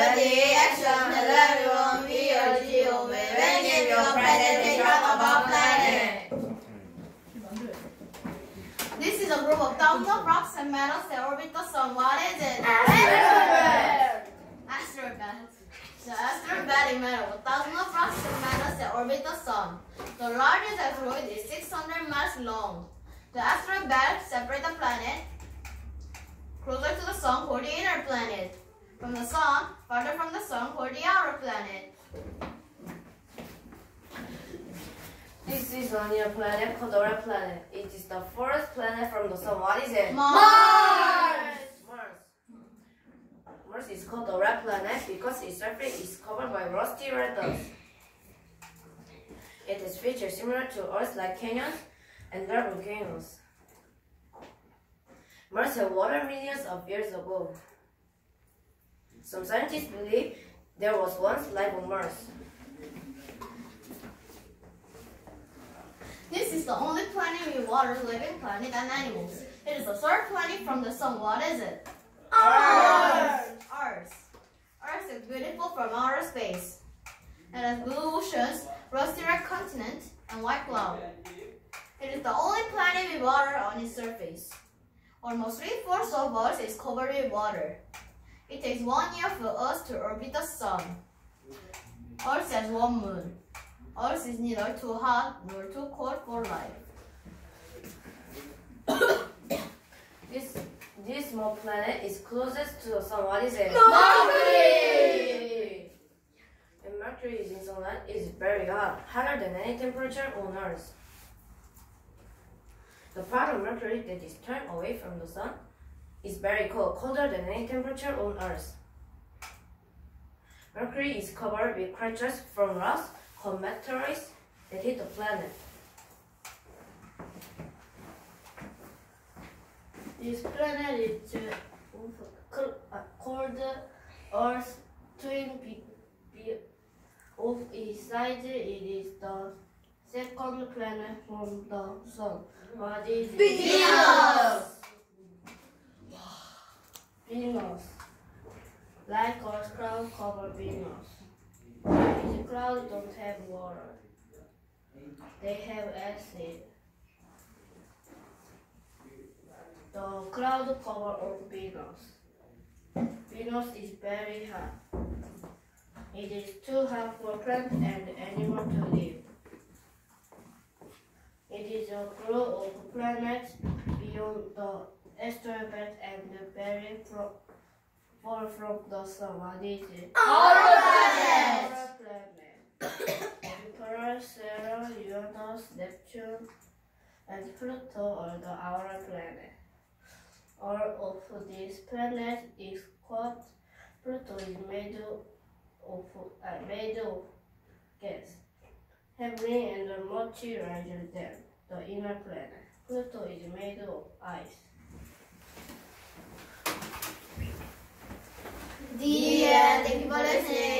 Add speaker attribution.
Speaker 1: The action, the level, VRG, when give your presentation about. This is a group of of rocks and metals that orbit the sun. What is it? Asteroid. Asteroid. The asteroid metal with thousands of rocks and metals that orbit the sun. The largest asteroid is 600 miles long. The asteroid belt separates the planet closer to the sun called the inner planet. From the sun, farther from the sun called the outer planet.
Speaker 2: This is a near planet called our planet. It is the furthest planet from the sun. What is it?
Speaker 1: Mars!
Speaker 2: Mars. Mars is called the red planet because its surface is covered by rusty red dust. It has features similar to Earth like canyons and dark volcanoes. Mars had water millions of years ago. Some scientists believe there was once life on Mars.
Speaker 1: This is the only planet with water, living planet, and animals. It is the third planet from the sun. What is it? Earth. Earth. Earth is beautiful from outer space. It has blue oceans, rusty red continent, and white cloud. It is the only planet with water on its surface. Almost three-fourths of Earth is covered with water. It takes one year for us to orbit the sun. Earth has one moon. Earth is neither too hot nor too cold for life.
Speaker 2: This this small planet is closest to the sun. What is it?
Speaker 1: Mercury!
Speaker 2: And Mercury is in sunlight is very hot, hotter than any temperature on Earth. The part of Mercury that is turned away from the sun is very cold, colder than any temperature on Earth. Mercury is covered with craters from rocks called meteoroids that hit the planet.
Speaker 3: This planet is uh, cl- uh, called Earth twin. Be- be- of its size, it is the second planet from the sun. What is it?
Speaker 1: Venus!
Speaker 3: Venus. Like Earth's cloud cover Venus. The clouds don't have water. They have acid. The cloud cover of Venus. Venus is very hot. It is too hot for plants and animals to live. It is a group of planets beyond the belt and very fro- far from the sun. What is it?
Speaker 1: Outer planet!
Speaker 3: Outer planet. Jupiter, Saturn, Uranus, Neptune, and Pluto are the outer planet. All of these planets is quite Pluto is made of uh, made of gas. Heavily and much larger than the inner planet. Pluto is made of ice.
Speaker 1: The